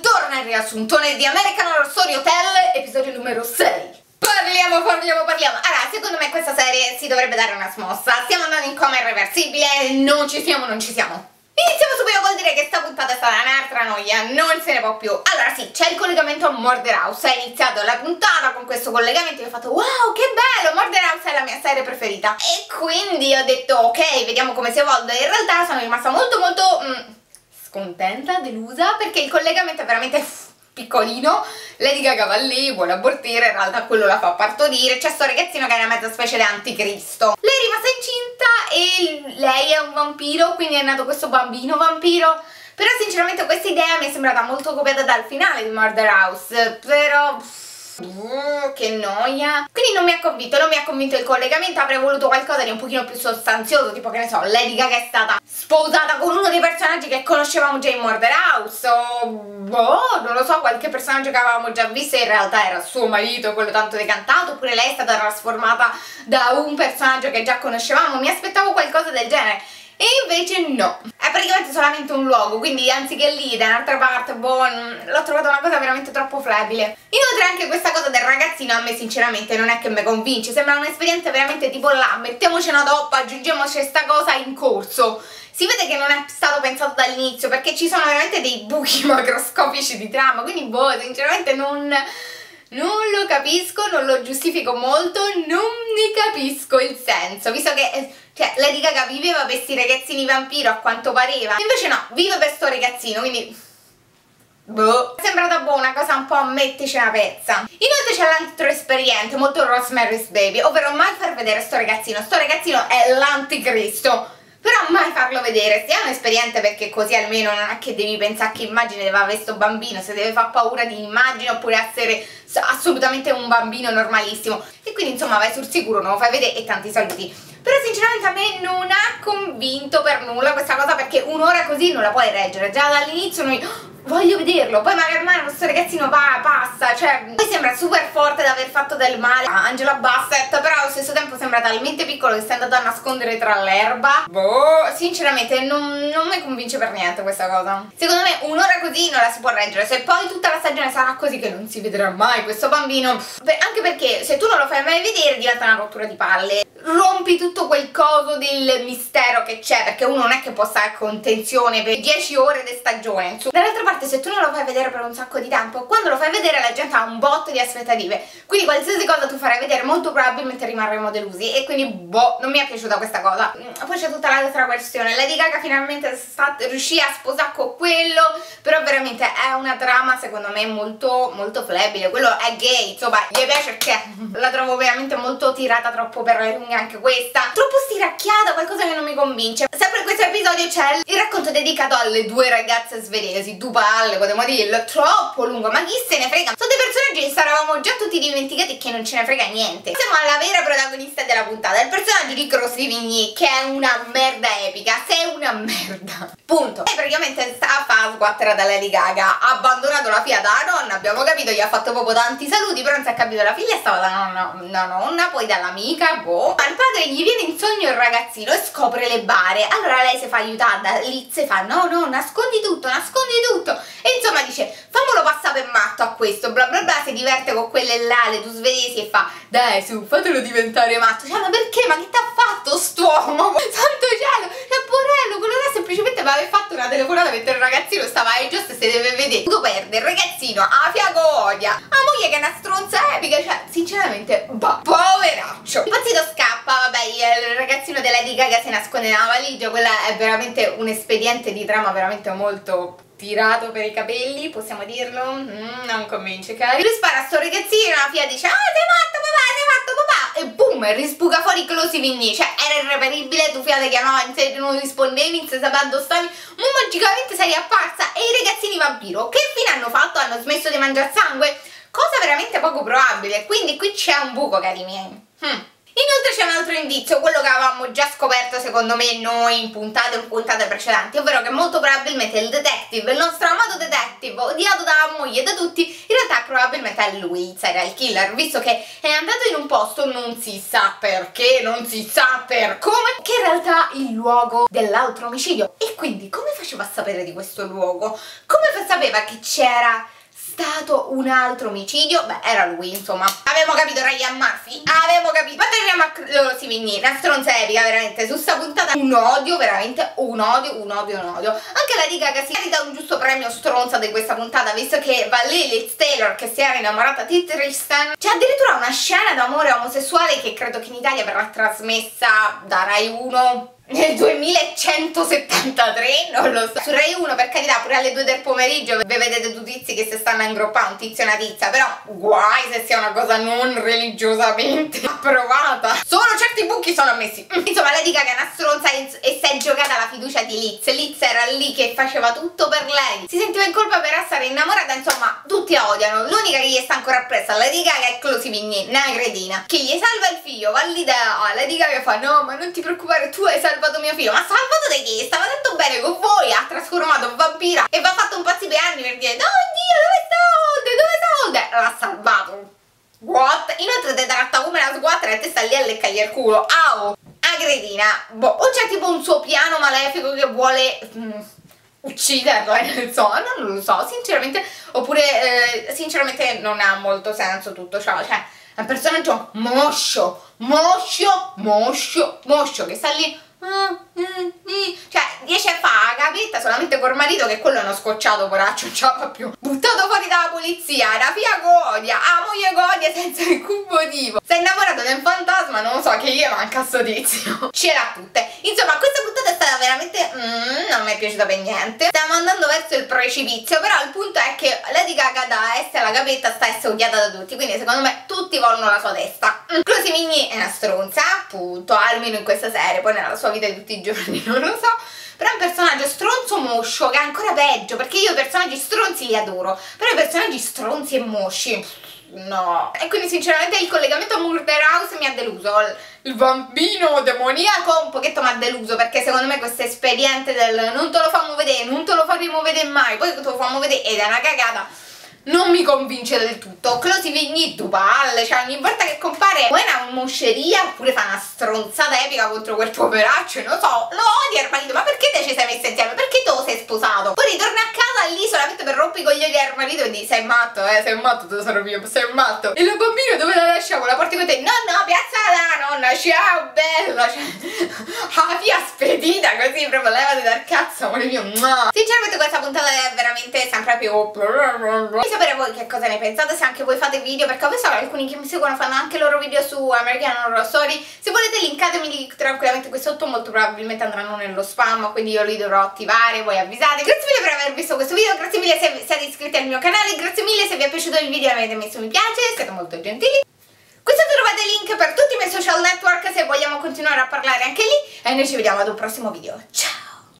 torna il riassuntone di American Horror Story Hotel, episodio numero 6. Parliamo, parliamo, parliamo. Allora, secondo me questa serie si dovrebbe dare una smossa. Stiamo andando in coma irreversibile, non ci siamo, non ci siamo. Iniziamo subito col dire che sta puntata è stata un'altra noia, non se ne può più. Allora sì, c'è il collegamento a Murder House, è iniziato la puntata con questo collegamento e ho fatto wow che bello, Murder House è la mia serie preferita. E quindi ho detto ok, vediamo come si evolve. In realtà sono rimasta molto molto... Mm, scontenta, delusa, perché il collegamento è veramente piccolino, Lady Gaga va lì, vuole abortire, in realtà quello la fa partorire, c'è sto ragazzino che è una mezza specie di anticristo. Lei è rimasta incinta e lei è un vampiro, quindi è nato questo bambino vampiro. Però sinceramente questa idea mi è sembrata molto copiata dal finale di Murder House, però... Uh, che noia. Quindi non mi ha convinto, non mi ha convinto il collegamento. Avrei voluto qualcosa di un pochino più sostanzioso Tipo che ne so, Lady Gaga è stata sposata con uno dei personaggi che conoscevamo già in Murder House O boh, non lo so, qualche personaggio che avevamo già visto In realtà era suo marito, quello tanto decantato Oppure lei è stata trasformata da un personaggio che già conoscevamo. Mi aspettavo qualcosa del genere e invece no. È praticamente solamente un luogo quindi anziché lì da un'altra parte boh l'ho trovata una cosa veramente troppo flebile. Inoltre anche questa cosa del ragazzino a me sinceramente non è che mi convince. Sembra un'esperienza veramente tipo là mettiamoci una toppa aggiungiamoci questa cosa in corso. Si vede che non è stato pensato dall'inizio perché ci sono veramente dei buchi macroscopici di trama quindi boh sinceramente non non lo capisco, non lo giustifico molto, non ne capisco il senso, visto che eh, cioè, Lady Gaga viveva per questi ragazzini vampiro a quanto pareva, invece no, vive per sto ragazzino, quindi... Boh. È sembrata boh, una cosa un po' mettici una pezza. Inoltre c'è l'altro esperiente, molto Rosemary's Baby, ovvero mai far vedere sto ragazzino. Sto ragazzino è l'anticristo però mai farlo vedere, sia un esperiente perché così almeno non è che devi pensare che immagine deve avere questo bambino, se deve fare paura di immagine oppure essere assolutamente un bambino normalissimo. E quindi insomma vai sul sicuro, non lo fai vedere e tanti saluti però sinceramente a me non ha convinto per nulla questa cosa perché un'ora così non la puoi reggere, già dall'inizio noi voglio vederlo, poi magari ormai questo ragazzino va, passa, cioè poi sembra super forte di aver fatto del male a Angela Bassett, però allo stesso tempo sembra talmente piccolo che si è andato a nascondere tra l'erba. Boh, sinceramente non, non, mi convince per niente questa cosa. Secondo me un'ora così non la si può reggere, se poi tutta la stagione sarà così che non si vedrà mai questo bambino, pff, anche perché se tu non lo fai mai vedere diventa una rottura di palle rompi tutto quel coso del mistero che c'è perché uno non è che può stare con tensione per 10 ore di stagione. Dall'altra parte se tu non lo fai vedere per un sacco di tempo quando lo fai vedere la gente ha un botto di aspettative. Quindi qualsiasi cosa tu farai vedere molto probabilmente rimarremo delusi. E quindi boh non mi è piaciuta questa cosa. Mm, poi c'è tutta l'altra questione. Lady Gaga finalmente riuscì a sposare con quello però veramente è una trama secondo me molto molto flebile. Quello è gay insomma gli piace perché la trovo veramente molto tirata troppo per le lunghe anche questa. Troppo stiracchiata, qualcosa che non mi convince. Sempre in questo episodio c'è il racconto dedicato alle due ragazze svedesi due palle, potremmo dirlo, troppo lungo. Ma chi se ne frega? Sono dei personaggi che saravamo già tutti dimenticati che non ce ne frega niente. Siamo alla vera protagonista della puntata il personaggio di Cross Vigny che è una merda epica. Sei una merda. Punto. E praticamente sta a fare sguattera da Lady Gaga. Ha abbandonato la figlia dalla nonna abbiamo capito gli ha fatto proprio tanti saluti però non si è capito la figlia stava da nonna, nonna poi dall'amica boh il padre gli viene in sogno il ragazzino e scopre le bare. Allora lei si fa aiutare da lì si fa no no nascondi tutto nascondi tutto. E insomma dice fammelo passare per matto a questo bla bla bla si diverte con quelle là le due svedesi e fa dai su fatelo diventare matto. Cioè ma perché? Ma che ti ha fatto st'uomo? Santo cielo cioè porello quello là semplicemente mi aveva fatto una telefonata mentre il ragazzino stava ai giusto e si deve vedere. Tu perde il ragazzino a fiago odia la moglie che è una stronza epica cioè sinceramente bah, poveraccio. Impazzito il ragazzino della Lady Gaga si nasconde nella valigia quella è veramente un espediente di trama veramente molto tirato per i capelli, possiamo dirlo? Mm, non convince, ok? Lui spara a sto ragazzino, la figlia dice Ah, sei matto papà, sei matto papà E boom, rispuga fuori Closy Vigny Cioè, era irreperibile, tu figlia che no, non rispondevi, non sapevi dove stavi Ma magicamente sei apparsa E i ragazzini vampiro, che fine hanno fatto? Hanno smesso di mangiare sangue? Cosa veramente poco probabile Quindi qui c'è un buco, cari miei hmm. Inoltre c'è un altro indizio, quello che avevamo già scoperto secondo me noi in puntate in puntate precedenti, ovvero che molto probabilmente il detective, il nostro amato detective, odiato dalla moglie e da tutti, in realtà probabilmente è lui il serial killer, visto che è andato in un posto non si sa perché, non si sa per come, che in realtà è il luogo dell'altro omicidio. E quindi come faceva a sapere di questo luogo? Come sapeva che c'era stato un altro omicidio? Beh, era lui, insomma. Avevamo capito Ryan Murphy? Avevamo capito. Ma torniamo a loro Simigni, una stronza epica, veramente. Su sta puntata un odio, veramente un odio, un odio, un odio. Anche la Diga che si merita un giusto premio stronza di questa puntata, visto che va lì Liz Taylor, che si era innamorata di Tristan. C'è addirittura una scena d'amore omosessuale che credo che in Italia verrà trasmessa da Rai 1 nel 2173, non lo so. Su Rai 1 per carità pure alle 2 del pomeriggio vi vedete due tizi che si stanno a ingroppare, un tizio e una tizia, però guai se sia una cosa non religiosamente approvata. Solo certi buchi sono ammessi. Insomma, lei dica che è una stronza e, e si è giocata la fiducia di Liz. Liz era lì che faceva tutto per lei. Si sentiva in colpa per essere innamorata, insomma, tutti odiano. L'unica che gli sta ancora appressa Lady Gaga è Closy Vigny, una cretina, che gli salva il figlio, va lì da Lady Gaga fa no, ma non ti preoccupare, tu hai salvato mio figlio ma salvato da chi? stava tanto bene con voi ha trasformato in vampira e va fatto un pazzi per anni per dire no Dio dove sta dove sta l'ha salvato what? inoltre ti tratta come una squadra e te sta lì a leccargli il culo au agredina boh o c'è tipo un suo piano malefico che vuole mm, ucciderlo, eh, insomma, non lo so, sinceramente, oppure, eh, sinceramente non ha molto senso tutto ciò, cioè, è un personaggio moscio, moscio, moscio, moscio, che sta lì Ah, eh, eh. Cioè, riesce a fare la capetta solamente col marito che quello è uno scocciato, poraccio, la fa più. Buttato fuori dalla polizia, la figlia godia, la moglie godia senza alcun motivo. Sei innamorato del fantasma, non lo so, che gli manca sto tizio. Ce l'ha tutte. Insomma, questa puntata è stata veramente... Mm, mi è piaciuta per niente. Stiamo andando verso il precipizio, però il punto è che Lady Gaga da essere la capetta sta essere odiata da tutti, quindi secondo me tutti vogliono la sua testa. Mm. Closy Migni è una stronza, appunto, almeno in questa serie, poi nella sua sua vita di tutti i giorni, non lo so però è un personaggio stronzo moscio che è ancora peggio perché io i personaggi stronzi li adoro però i personaggi stronzi e mosci no e quindi sinceramente il collegamento a Murder House mi ha deluso il bambino demoniaco un pochetto mi ha deluso perché secondo me questo espediente del non te lo fammo vedere non te lo faremo vedere mai poi te lo fammo vedere ed è una cagata non mi convince del tutto. Closy Vigny tu palle, cioè ogni volta che compare o è una mosceria oppure fa una stronzata epica contro quel tuo poveraccio, non so, lo odia il marito, ma perché te ci sei messa insieme? Perché tu sei sposato? Poi ritorna a casa per rompi i coglioni al marito e dici sei matto, eh, sei matto tesoro mio, sei matto. E la bambina dove la lasciamo? La porti con te? No, no, piazza la nonna, ciao bella, cioè, ah, via spedita così, proprio levati dal cazzo, amore mio, no. Sinceramente questa puntata è veramente sempre più sapere voi che cosa ne pensate, se anche voi fate video, perché ho visto alcuni che mi seguono fanno anche loro video su American Horror Story. Se volete linkatemi tranquillamente qui sotto, molto probabilmente andranno nello spam, quindi io li dovrò attivare, voi avvisate. Grazie mille per aver visto questo video, grazie mille se siete iscritti al mio canale, grazie mille se vi è piaciuto il video avete messo mi piace, siete molto gentili. Qui sotto trovate il link per tutti i miei social network se vogliamo continuare a parlare anche lì e noi ci vediamo ad un prossimo video. Ciao!